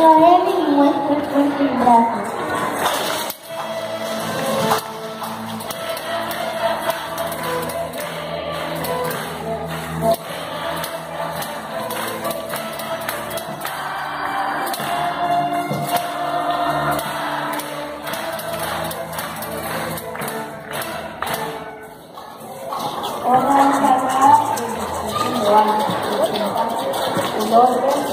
pior é nenhum, é muito, muito bravo.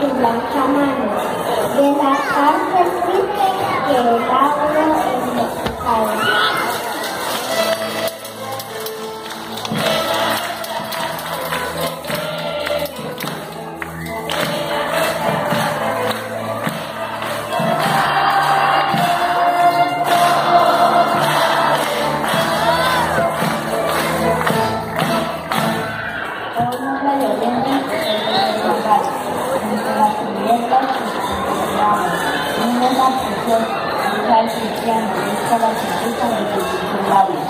Saca los niños con su blanca mano de la cárcel triste que el agua en de las cubiertas que se. Ninguna de.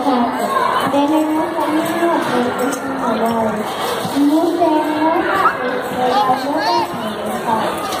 你真好，你真好，你真好，真好。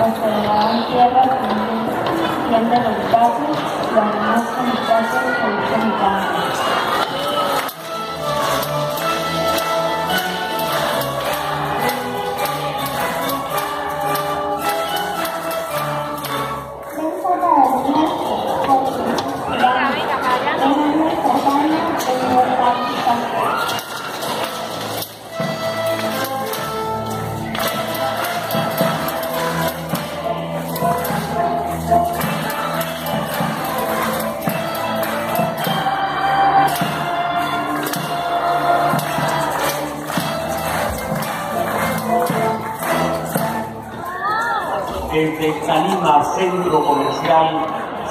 transformado en tierra los pasos, la demás con mi paso, con mi. Desde Salima Centro Comercial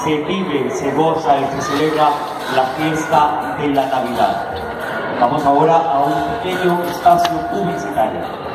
se vive, se goza y se celebra la fiesta de la Navidad. Vamos ahora a un pequeño espacio publicitario.